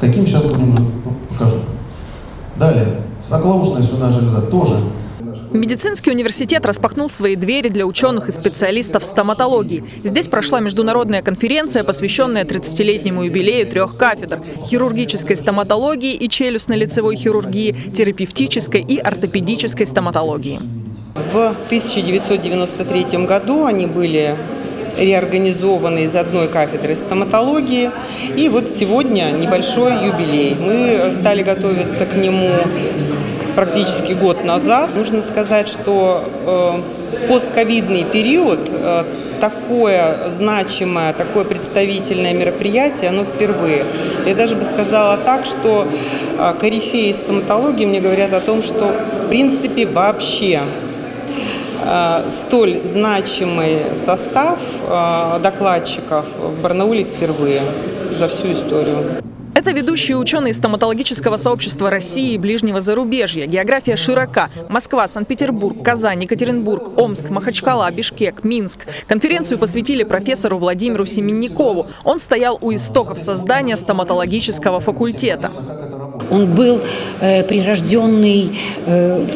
Каким сейчас будем уже покажу. Далее, соклаушная слюна железа тоже Медицинский университет распахнул свои двери для ученых и специалистов стоматологии. Здесь прошла международная конференция, посвященная 30-летнему юбилею трех кафедр – хирургической стоматологии и челюстно-лицевой хирургии, терапевтической и ортопедической стоматологии. В 1993 году они были реорганизованы из одной кафедры стоматологии. И вот сегодня небольшой юбилей. Мы стали готовиться к нему практически год назад. Нужно сказать, что э, в постковидный период э, такое значимое, такое представительное мероприятие, оно впервые. Я даже бы сказала так, что э, корифеи стоматологии мне говорят о том, что в принципе вообще столь значимый состав докладчиков в Барнауле впервые за всю историю. Это ведущие ученые стоматологического сообщества России и ближнего зарубежья. География широка. Москва, Санкт-Петербург, Казань, Екатеринбург, Омск, Махачкала, Бишкек, Минск. Конференцию посвятили профессору Владимиру Семенникову. Он стоял у истоков создания стоматологического факультета. Он был э, прирожденный э,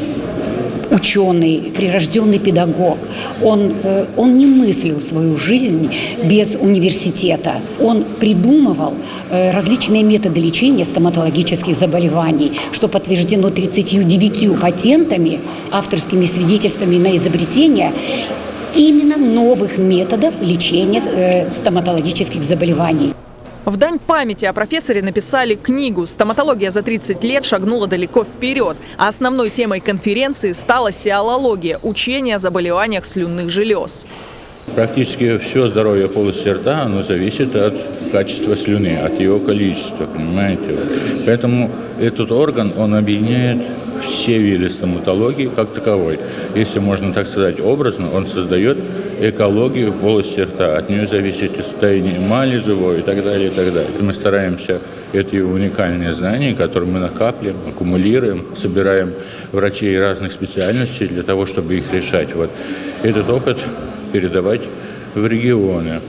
ученый, прирожденный педагог. Он, э, он не мыслил свою жизнь без университета. Он придумывал э, различные методы лечения стоматологических заболеваний, что подтверждено 39 патентами, авторскими свидетельствами на изобретение именно новых методов лечения э, стоматологических заболеваний. В дань памяти о профессоре написали книгу «Стоматология за 30 лет шагнула далеко вперед», а основной темой конференции стала сиалология – учение о заболеваниях слюнных желез. Практически все здоровье полости рта, оно зависит от качества слюны, от ее количества, понимаете? Поэтому этот орган, он объединяет все виды стоматологии как таковой. Если можно так сказать образно, он создает экологию полости рта. От нее зависит состояние эмали живой и так далее, и так далее. Мы стараемся эти уникальные знания, которые мы накапливаем, аккумулируем, собираем врачей разных специальностей для того, чтобы их решать. Вот этот опыт передавать в регионы.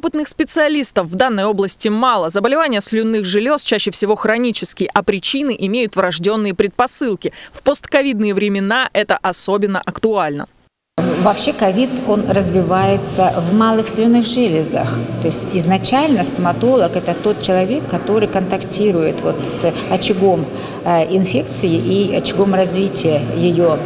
Опытных специалистов в данной области мало. Заболевания слюнных желез чаще всего хронические, а причины имеют врожденные предпосылки. В постковидные времена это особенно актуально. Вообще ковид, он развивается в малых слюнных железах. То есть изначально стоматолог – это тот человек, который контактирует вот с очагом э, инфекции и очагом развития ее.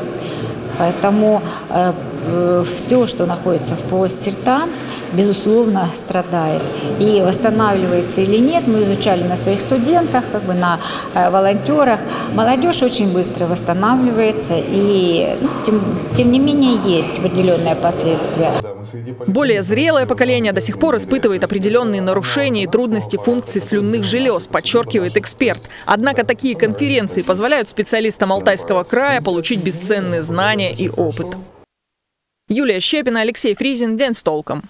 Поэтому э, э, все, что находится в полости рта, безусловно, страдает. И восстанавливается или нет, мы изучали на своих студентах, как бы на э, волонтерах. Молодежь очень быстро восстанавливается, и ну, тем, тем не менее есть определенные последствия. Более зрелое поколение до сих пор испытывает определенные нарушения и трудности функций слюнных желез, подчеркивает эксперт. Однако такие конференции позволяют специалистам Алтайского края получить бесценные знания и опыт. Юлия Щепина, Алексей Фризин. День с толком.